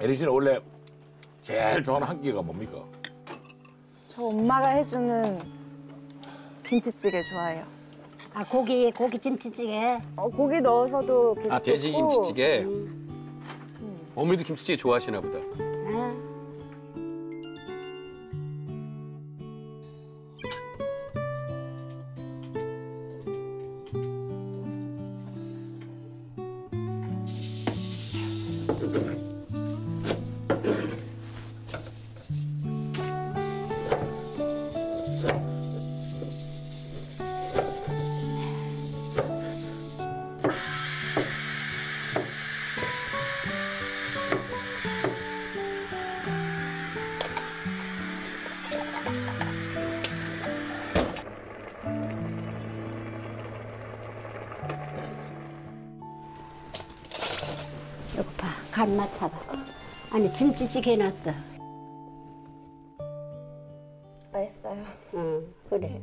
에리 씨는 원래 제일 좋아하는 한 끼가 뭡니까? 저 엄마가 해주는 김치찌개 좋아해요. 아 고기 고기 김치찌개. 어, 고기 넣어서도 아 돼지 좋고, 김치찌개. 어머니도 김치찌개 좋아하시나 보다. 예. 이거 봐, 간 맞춰봐. 아니 김치찌개 해놨어. 맛있어요. 응, 그래.